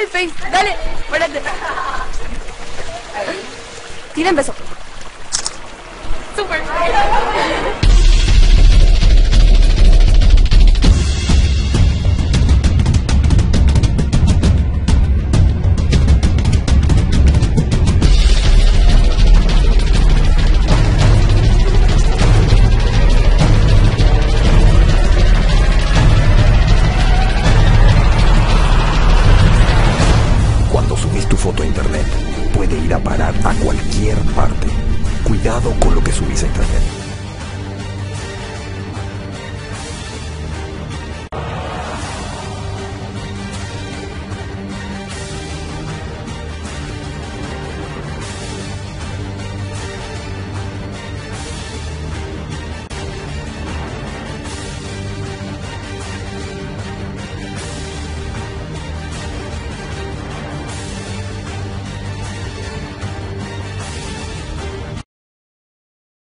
el Face. Dale, espérate. Tiren beso. Super. foto a internet. Puede ir a parar a cualquier parte. Cuidado con lo que subís a internet.